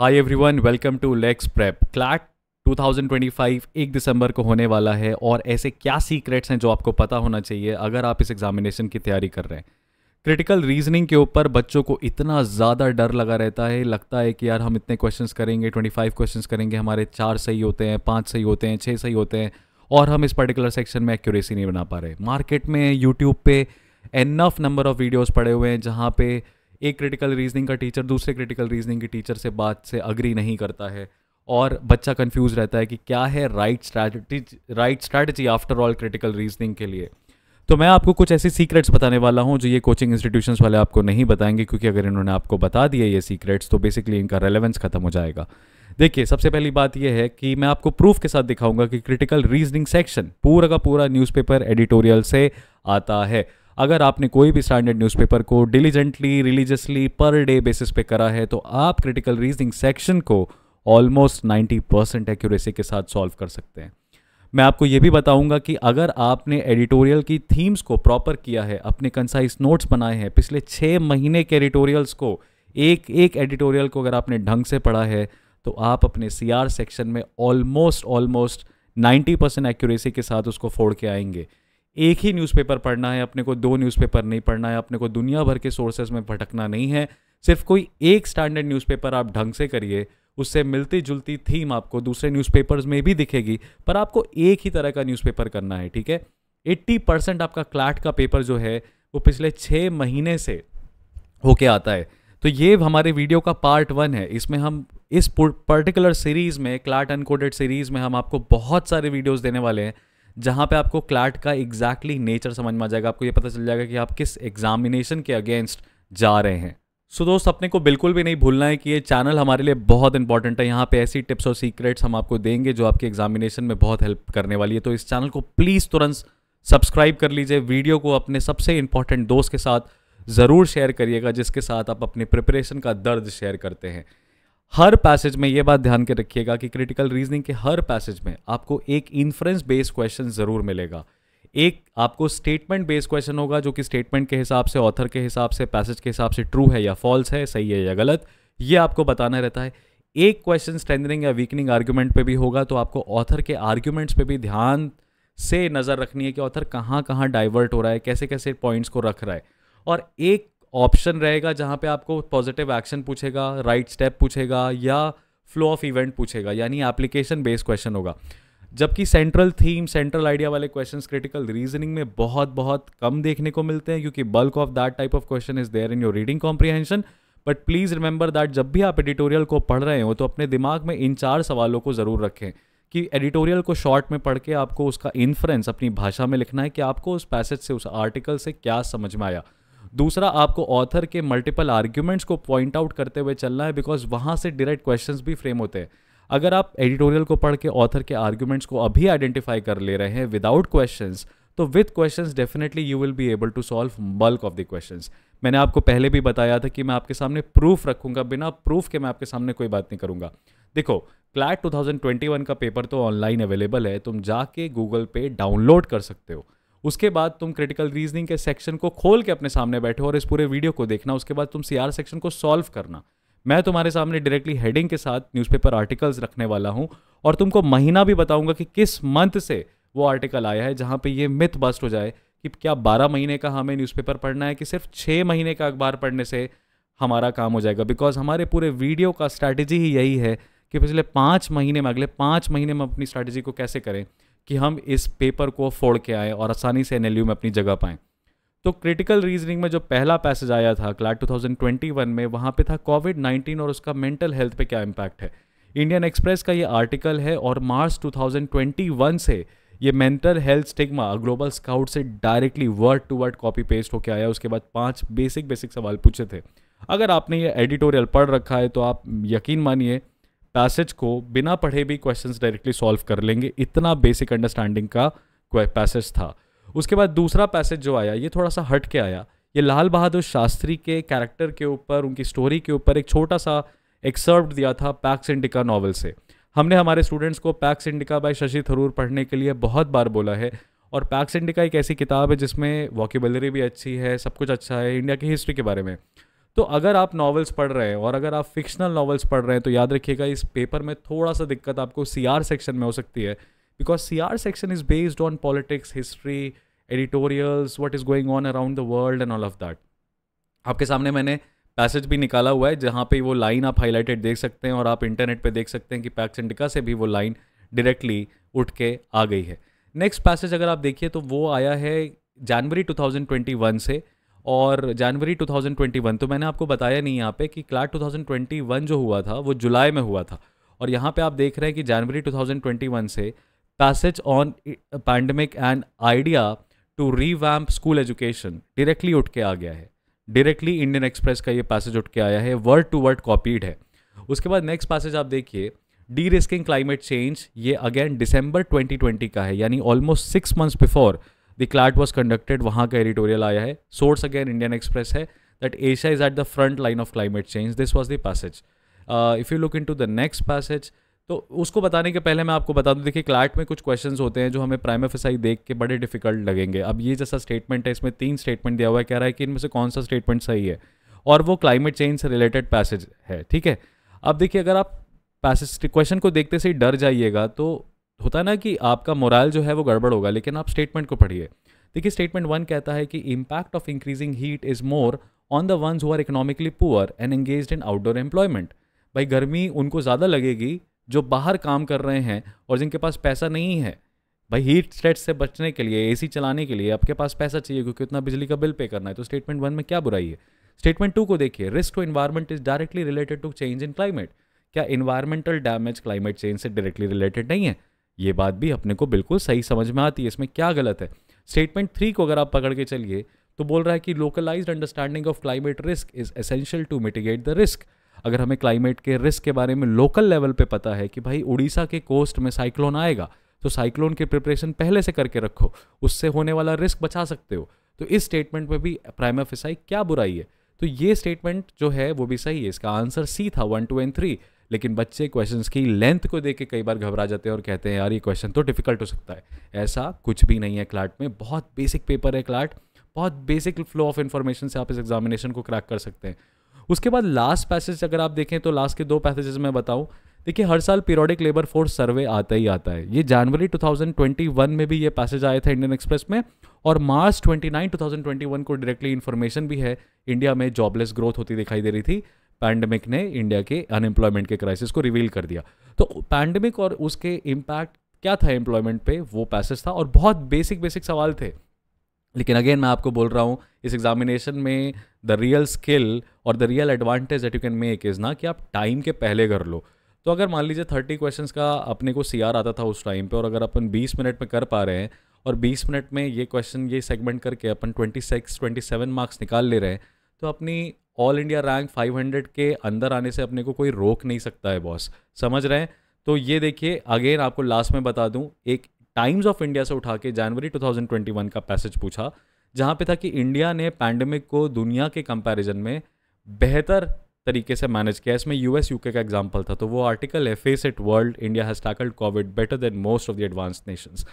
Hi everyone welcome to Lex Prep CLAT 2025 एक दिसंबर को होने वाला है और ऐसे क्या सीक्रेट्स हैं जो आपको पता होना चाहिए अगर आप इस एग्जामिनेशन की तैयारी कर रहे हैं? क्रिटिकल रीजनिंग के ऊपर बच्चों को इतना ज़्यादा डर लगा रहता है, लगता है कि यार हम इतने क्वेश्चंस करेंगे 25 क्वेश्चंस करेंगे, हमारे चार सही होते हैं, पाँच सही होते हैं छः सही होते हैं और हम इस पर्टिकुलर सेक्शन में एक्यूरेसी नहीं बना पा रहे। मार्केट में यूट्यूब पे एनफ नंबर ऑफ़ वीडियोज़ पड़े हुए हैं जहाँ पे एक क्रिटिकल रीजनिंग का टीचर दूसरे क्रिटिकल रीजनिंग के टीचर से बात से अग्री नहीं करता है। और बच्चा कंफ्यूज रहता है कि क्या है right strategy right strategy after all critical reasoning के लिए। तो मैं आपको कुछ ऐसी सीक्रेट्स बताने वाला हूँ जो ये कोचिंग इंस्टीट्यूशंस वाले आपको नहीं बताएँगे, क्योंकि अगर इन्होंने आपको बता दिए ये सीक्रेट्स तो बेसिकली इनका रेलेवेंस खत्म हो जाएगा। देखिए, सबसे पहली बात यह है कि मैं आपको प्रूफ के साथ दिखाऊँगा कि क्रिटिकल रीजनिंग सेक्शन पूरा का पूरा न्यूज़पेपर एडिटोरियल से आता है। अगर आपने कोई भी स्टैंडर्ड न्यूज़पेपर को diligently religiously per day basis पे करा है तो आप क्रिटिकल रीजनिंग सेक्शन को ऑलमोस्ट 90 परसेंट एक्यूरेसी के साथ सॉल्व कर सकते हैं। मैं आपको ये भी बताऊँगा कि अगर आपने एडिटोरियल की थीम्स को प्रॉपर किया है, अपने कंसाइज नोट्स बनाए हैं, पिछले छः महीने के एडिटोरियल्स को, एक एक एडिटोरियल को अगर आपने ढंग से पढ़ा है तो आप अपने सीआर सेक्शन में ऑलमोस्ट ऑलमोस्ट 90 परसेंट एक्यूरेसी के साथ उसको फोड़ के आएँगे। एक ही न्यूज़पेपर पढ़ना है, अपने को दो न्यूज़पेपर नहीं पढ़ना है, अपने को दुनिया भर के सोर्सेज में भटकना नहीं है। सिर्फ़ कोई एक स्टैंडर्ड न्यूज़पेपर आप ढंग से करिए, उससे मिलती जुलती थीम आपको दूसरे न्यूज़पेपर्स में भी दिखेगी, पर आपको एक ही तरह का न्यूज़पेपर करना है, ठीक है? एट्टी परसेंट आपका क्लैट का पेपर जो है, वो पिछले छः महीने से होके आता है। तो ये हमारे वीडियो का पार्ट वन है। इसमें हम इस पर्टिकुलर सीरीज़ में, क्लैट अनकोडेड सीरीज़ में हम आपको बहुत सारे वीडियोज़ देने वाले हैं। जहाँ पे आपको क्लैट का एग्जैक्टली नेचर समझ में आ जाएगा आपको ये पता चल जाएगा कि आप किस एग्जामिनेशन के अगेंस्ट जा रहे हैं। सो so, दोस्त अपने को बिल्कुल भी नहीं भूलना है कि ये चैनल हमारे लिए बहुत इंपॉर्टेंट है। यहाँ पे ऐसी टिप्स और सीक्रेट्स हम आपको देंगे जो आपके एग्जामिनेशन में बहुत हेल्प करने वाली है। तो इस चैनल को प्लीज़ तुरंत सब्सक्राइब कर लीजिए। वीडियो को अपने सबसे इंपॉर्टेंट दोस्त के साथ ज़रूर शेयर करिएगा जिसके साथ आप अपने प्रिपरेशन का दर्द शेयर करते हैं। हर पैसेज में ये बात ध्यान के रखिएगा कि क्रिटिकल रीजनिंग के हर पैसेज में आपको एक इन्फ्रेंस बेस्ड क्वेश्चन ज़रूर मिलेगा। एक आपको स्टेटमेंट बेस्ड क्वेश्चन होगा जो कि स्टेटमेंट के हिसाब से ऑथर के हिसाब से पैसेज के हिसाब से ट्रू है या फॉल्स है, सही है या गलत, ये आपको बताना रहता है। एक क्वेश्चन स्ट्रेंथनिंग या वीकनिंग आर्ग्यूमेंट पे भी होगा तो आपको ऑथर के आर्ग्यूमेंट्स पे भी ध्यान से नज़र रखनी है कि ऑथर कहाँ कहाँ डाइवर्ट हो रहा है कैसे कैसे पॉइंट्स को रख रहा है। और एक ऑप्शन रहेगा जहाँ पे आपको पॉजिटिव एक्शन पूछेगा, राइट स्टेप पूछेगा या फ्लो ऑफ़ इवेंट पूछेगा, यानी एप्लीकेशन बेस्ड क्वेश्चन होगा। जबकि सेंट्रल थीम सेंट्रल आइडिया वाले क्वेश्चंस क्रिटिकल रीजनिंग में बहुत बहुत कम देखने को मिलते हैं, क्योंकि bulk of that type of question is there in your reading comprehension but please remember that जब भी आप एडिटोरियल को पढ़ रहे हो तो अपने दिमाग में इन चार सवालों को ज़रूर रखें कि एडिटोरियल को शॉर्ट में पढ़ के आपको उसका इन्फ्रेंस अपनी भाषा में लिखना है कि आपको उस पैसेज से, उस आर्टिकल से क्या समझ में आया। दूसरा, आपको ऑथर के मल्टीपल आर्ग्यूमेंट्स को पॉइंट आउट करते हुए चलना है बिकॉज़ वहाँ से डायरेक्ट क्वेश्चन भी फ्रेम होते हैं। अगर आप एडिटोरियल को पढ़ के ऑथर के आर्ग्यूमेंट्स को अभी आइडेंटिफाई कर ले रहे हैं विदाउट क्वेश्चन तो with question definitely you will be able to solve bulk of the question मैंने आपको पहले भी बताया था कि मैं आपके सामने प्रूफ रखूँगा, बिना प्रूफ के मैं आपके सामने कोई बात नहीं करूँगा। देखो क्लैट 2021 का पेपर तो ऑनलाइन अवेलेबल है, तुम जाके गूगल पे डाउनलोड कर सकते हो। उसके बाद तुम क्रिटिकल रीजनिंग के सेक्शन को खोल के अपने सामने बैठो और इस पूरे वीडियो को देखना। उसके बाद तुम सीआर सेक्शन को सॉल्व करना। मैं तुम्हारे सामने डायरेक्टली हेडिंग के साथ न्यूज़पेपर आर्टिकल्स रखने वाला हूँ और तुमको महीना भी बताऊँगा कि किस मंथ से वो आर्टिकल आया है, जहाँ पे ये मिथ बस्ट हो जाए कि क्या बारह महीने का हमें न्यूज़पेपर पढ़ना है कि सिर्फ़ छः महीने का अखबार पढ़ने से हमारा काम हो जाएगा। बिकॉज़ हमारे पूरे वीडियो का स्ट्रैटेजी ही यही है कि पिछले पाँच महीने में, अगले पाँच महीने में अपनी स्ट्रैटेजी को कैसे करें। कि हम इस पेपर को फोड़ के आए और आसानी से एन में अपनी जगह पाएँ। तो क्रिटिकल रीजनिंग में जो पहला पैसेज आया था क्लाट 2021 में, वहाँ पे था कोविड 19 और उसका मेंटल हेल्थ पे क्या इम्पैक्ट है। इंडियन एक्सप्रेस का ये आर्टिकल है और मार्च 2021 से ये mental health stigma global scout से directly word to word copy paste होकर आया, उसके बाद पाँच बेसिक बेसिक सवाल पूछे थे। अगर आपने ये एडिटोरियल पढ़ रखा है तो आप यकीन मानिए पैसेज को बिना पढ़े भी क्वेश्चंस डायरेक्टली सॉल्व कर लेंगे। इतना बेसिक अंडरस्टैंडिंग का पैसेज था। उसके बाद दूसरा पैसेज जो आया, ये थोड़ा सा हट के आया। ये लाल बहादुर शास्त्री के कैरेक्टर के ऊपर, उनकी स्टोरी के ऊपर एक छोटा सा एक्सर्व दिया था पैक्स इंडिका नॉवल से। हमने हमारे स्टूडेंट्स को Pax Indica by Shashi Tharoor पढ़ने के लिए बहुत बार बोला है। और पैक्स इंडिका एक ऐसी किताब है जिसमें वॉकेबलरी भी अच्छी है, सब कुछ अच्छा है इंडिया की हिस्ट्री के बारे में। तो अगर आप नॉवेल्स पढ़ रहे हैं और अगर आप फिक्शनल नॉवेल्स पढ़ रहे हैं तो याद रखिएगा इस पेपर में थोड़ा सा दिक्कत आपको सी आर सेक्शन में हो सकती है। Because C R section is based on politics history editorials what is going on around the world and all of that आपके सामने मैंने पैसेज भी निकाला हुआ है, जहाँ पे वो लाइन आप हाईलाइटेड देख सकते हैं और आप इंटरनेट पे देख सकते हैं कि पैक्स इंडिका से भी वो लाइन डायरेक्टली उठ के आ गई है। नेक्स्ट पैसेज अगर आप देखिए तो वो आया है जनवरी 2021 से। और जनवरी 2021 तो मैंने आपको बताया नहीं यहाँ पे कि क्लाट 2021 जो हुआ था, वो जुलाई में हुआ था। और यहाँ पे आप देख रहे हैं कि जनवरी 2021 से passage on pandemic and idea to revamp school education directly उठ के आ गया है। डायरेक्टली इंडियन एक्सप्रेस का ये पैसेज उठ के आया है वर्ड टू वर्ड कॉपीड है। उसके बाद नेक्स्ट पैसेज आप देखिए डी रिस्किंग क्लाइमेट चेंज ये अगेन दिसंबर 2020 का है, यानी almost six months before the CLAT was conducted वहाँ का एडिटोरियल आया है। सोर्स अगेन इंडियन एक्सप्रेस है। That Asia is at the front line of climate change this was the passage if you look into the next passage तो उसको बताने के पहले मैं आपको बता दूँ, देखिए क्लाट में कुछ क्वेश्चंस होते हैं जो हमें प्राइम एफएसआई देख के बड़े डिफ़िकल्ट लगेंगे। अब ये जैसा स्टेटमेंट है, इसमें तीन स्टेटमेंट दिया हुआ है, कह रहा है कि इनमें से कौन सा स्टेटमेंट सही है? और वो क्लाइमेट चेंज से रिलेटेड पैसेज है, ठीक है? अब देखिए, अगर आप पैसेज क्वेश्चन को देखते से ही डर जाइएगा तो होता है ना कि आपका मोरल जो है वो गड़बड़ होगा, लेकिन आप स्टेटमेंट को पढ़िए। देखिए स्टेटमेंट वन कहता है कि impact of increasing heat is more on the ones who are economically poor and engage in outdoor employment भाई, गर्मी उनको ज़्यादा लगेगी जो बाहर काम कर रहे हैं और जिनके पास पैसा नहीं है। भाई हीट स्ट्रेस से बचने के लिए एसी चलाने के लिए आपके पास पैसा चाहिए क्योंकि उतना बिजली का बिल पे करना है। तो स्टेटमेंट वन में क्या बुराई है? स्टेटमेंट टू को देखिए। Risk to environment is directly related to change in climate क्या इन्वायरमेंटल डैमेज क्लाइमेट चेंज से डायरेक्टली रिलेटेड नहीं है? ये बात भी अपने को बिल्कुल सही समझ में आती है, इसमें क्या गलत है? स्टेटमेंट थ्री को अगर आप पकड़ के चलिए तो बोल रहा है कि localized understanding of climate risk is essential to mitigate the risk अगर हमें क्लाइमेट के रिस्क के बारे में लोकल लेवल पे पता है कि भाई उड़ीसा के कोस्ट में साइक्लोन आएगा तो साइक्लोन की प्रिपरेशन पहले से करके रखो, उससे होने वाला रिस्क बचा सकते हो। तो इस स्टेटमेंट में भी प्राइम फिसाई क्या बुराई है? तो ये स्टेटमेंट जो है, वो भी सही है, इसका आंसर सी था वन टू एंड थ्री लेकिन बच्चे क्वेश्चंस की लेंथ को देख के कई बार घबरा जाते हैं और कहते हैं, यार, ये क्वेश्चन तो डिफ़िकल्ट हो सकता है। ऐसा कुछ भी नहीं है क्लाट में। बहुत बेसिक पेपर है क्लाट बहुत बेसिक फ्लो ऑफ़ इन्फॉर्मेशन से आप इस एग्जामिनेशन को क्रैक कर सकते हैं। उसके बाद लास्ट पैसेज अगर आप देखें तो लास्ट के दो पैसेजेस मैं बताऊँ। देखिए, हर साल पीरियोडिक लेबर फोर्स सर्वे आता ही आता है। ये जनवरी 2021 में भी ये पैसेज आया था इंडियन एक्सप्रेस में और मार्च 29 2021 को डायरेक्टली इन्फॉर्मेशन भी है। इंडिया में जॉबलेस ग्रोथ होती दिखाई दे रही थी। पैंडमिक ने इंडिया के अनएम्प्लॉयमेंट के क्राइसिस को रिवील कर दिया। तो पैंडमिक और उसके इम्पैक्ट क्या था एम्प्लॉयमेंट पे? वो पैसेज था और बहुत बेसिक बेसिक सवाल थे। लेकिन अगेन मैं आपको बोल रहा हूँ, इस एग्जामिनेशन में द रियल स्किल और the real advantage that you can make is ना कि आप टाइम के पहले कर लो। तो अगर मान लीजिए थर्टी क्वेश्चन का अपने को सी आता था उस टाइम पर और अगर अपन बीस मिनट में कर पा रहे हैं और बीस मिनट में ये क्वेश्चन ये सेगमेंट करके अपन twenty six twenty seven marks निकाल ले रहे हैं तो अपनी all India rank five hundred के अंदर आने से अपने को कोई रोक नहीं सकता है, बॉस। समझ रहे हैं? तो ये देखिए, अगेन आपको लास्ट में बता दूँ, एक टाइम्स ऑफ़ इंडिया से उठा के जनवरी 2021 का पैसेज पूछा, जहाँ पे था कि इंडिया ने पैंडमिक को दुनिया के कंपैरिजन में बेहतर तरीके से मैनेज किया। इसमें यूएस यूके का एग्ज़ाम्पल था तो वो आर्टिकल है face it world India has tackled covid better than most of the advance nations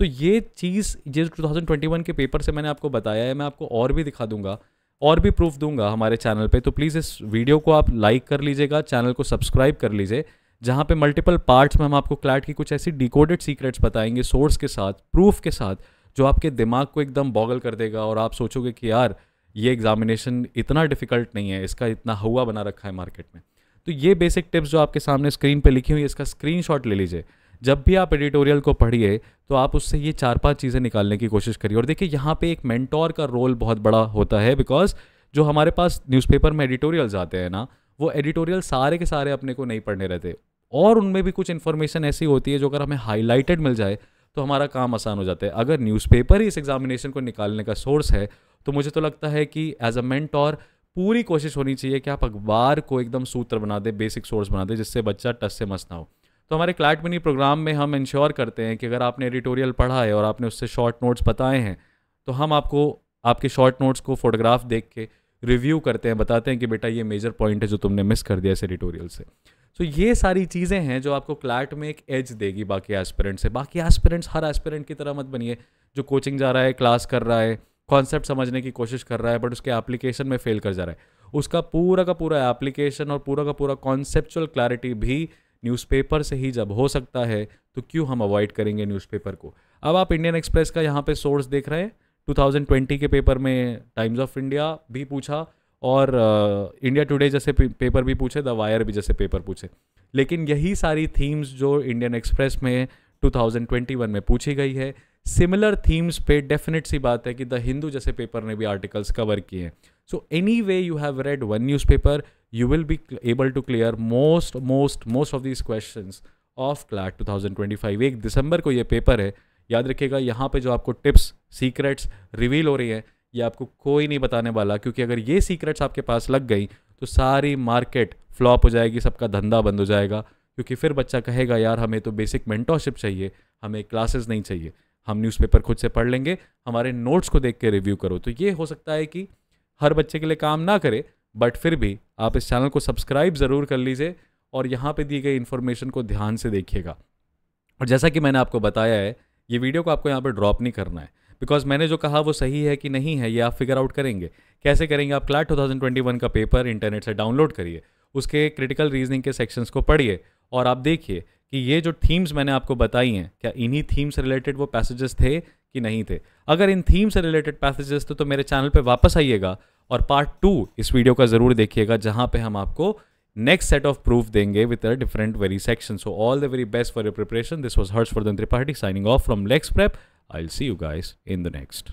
तो ये चीज़, ये 2021 के पेपर से मैंने आपको बताया है, मैं आपको और भी दिखा दूँगा। और भी प्रूफ दूँगा हमारे चैनल पे तो प्लीज़ इस वीडियो को आप लाइक कर लीजिएगा चैनल को सब्सक्राइब कर लीजिए, जहाँ पे मल्टीपल पार्ट्स में हम आपको क्लैट की कुछ ऐसी डिकोडेड सीक्रेट्स बताएँगे सोर्स के साथ प्रूफ के साथ, जो आपके दिमाग को एकदम बॉगल कर देगा और आप सोचोगे कि यार, ये एग्जामिनेशन इतना डिफ़िकल्ट नहीं है, इसका इतना हुआ बना रखा है मार्केट में। तो ये बेसिक टिप्स जो आपके सामने स्क्रीन पे लिखी हुई है, इसका स्क्रीनशॉट ले लीजिए। जब भी आप एडिटोरियल को पढ़िए तो आप उससे ये चार पाँच चीज़ें निकालने की कोशिश करिए। और देखिए, यहाँ पे एक मेंटोर का रोल बहुत बड़ा होता है बिकॉज़ जो हमारे पास न्यूज़पेपर में एडिटोरियल्स आते हैं ना, वो एडिटोरियल सारे के सारे अपने को नहीं पढ़ने रहते। और उनमें भी कुछ इन्फॉर्मेशन ऐसी होती है जो अगर हमें हाईलाइटेड मिल जाए तो हमारा काम आसान हो जाता है। अगर न्यूज़पेपर ही इस एग्जामिनेशन को निकालने का सोर्स है तो मुझे तो लगता है कि एज अ मेंटोर पूरी कोशिश होनी चाहिए कि आप अखबार को एकदम सूत्र बना दे बेसिक सोर्स बना दे, जिससे बच्चा टच से मस ना हो। तो हमारे क्लैट मिनी प्रोग्राम में हम इंश्योर करते हैं कि अगर आपने एडिटोरियल पढ़ा है और आपने उससे शॉर्ट नोट्स बताए हैं तो हम आपको आपके शॉर्ट नोट्स को फोटोग्राफ देख के रिव्यू करते हैं बताते हैं कि बेटा ये मेजर पॉइंट है जो तुमने मिस कर दिया इस एडिटोरियल से। सो so, ये सारी चीज़ें हैं जो आपको क्लैट में एक एज देगी बाकी एस्पिरेंट से। बाकी एस्पिरेंट्स हर एस्पिरेंट की तरह मत बनिए जो कोचिंग जा रहा है क्लास कर रहा है कॉन्सेप्ट समझने की कोशिश कर रहा है बट उसके एप्लीकेशन में फेल कर जा रहा है। उसका पूरा का पूरा एप्लीकेशन और पूरा का पूरा कॉन्सेप्चुअल क्लैरिटी भी न्यूज़पेपर से ही जब हो सकता है तो क्यों हम अवॉइड करेंगे न्यूज़पेपर को? अब आप इंडियन एक्सप्रेस का यहाँ पे सोर्स देख रहे हैं। 2020 के पेपर में टाइम्स ऑफ़ इंडिया भी पूछा और इंडिया टुडे जैसे पेपर भी पूछे द वायर भी जैसे पेपर पूछे। लेकिन यही सारी थीम्स जो इंडियन एक्सप्रेस में 2021 में पूछी गई है। सिमिलर थीम्स पे डेफिनेट सी बात है कि द हिंदू जैसे पेपर ने भी आर्टिकल्स कवर किए हैं। Way you have read one newspaper you will be able to clear most most most of these question of CLAT 2025 एक दिसंबर को ये पेपर है, याद रखिएगा, यहाँ पे जो आपको टिप्स सीक्रेट्स रिवील हो रही हैं, ये आपको कोई नहीं बताने वाला, क्योंकि अगर ये सीक्रेट्स आपके पास लग गई तो सारी मार्केट फ्लॉप हो जाएगी, सबका धंधा बंद हो जाएगा, क्योंकि फिर बच्चा कहेगा, यार, हमें तो बेसिक मेंटोरशिप चाहिए, हमें क्लासेस नहीं चाहिए, हम न्यूज़पेपर खुद से पढ़ लेंगे, हमारे नोट्स को देख के रिव्यू करो। तो ये हो सकता है कि हर बच्चे के लिए काम ना करे बट फिर भी आप इस चैनल को सब्सक्राइब ज़रूर कर लीजिए और यहाँ पे दी गई इन्फॉर्मेशन को ध्यान से देखिएगा। और जैसा कि मैंने आपको बताया है, ये वीडियो को आपको यहाँ पर ड्रॉप नहीं करना है बिकॉज़ मैंने जो कहा वो सही है कि नहीं है, ये आप फिगर आउट करेंगे। कैसे करेंगे? आप क्लाट 2021 का पेपर इंटरनेट से डाउनलोड करिए, उसके क्रिटिकल रीजनिंग के सेक्शंस को पढ़िए और आप देखिए कि ये जो थीम्स मैंने आपको बताई हैं, क्या इन्हीं थीम्स रिलेटेड वो पैसेजेस थे कि नहीं थे। अगर इन थीम से रिलेटेड पैसेजेस थे तो मेरे चैनल पर वापस आइएगा और पार्ट टू इस वीडियो का ज़रूर देखिएगा, जहाँ पर हम आपको नेक्स्ट सेट ऑफ़ प्रूफ देंगे with different very section so all the very best for your preparation this was hurt for the signing off from Lex Prep I see you guys in the next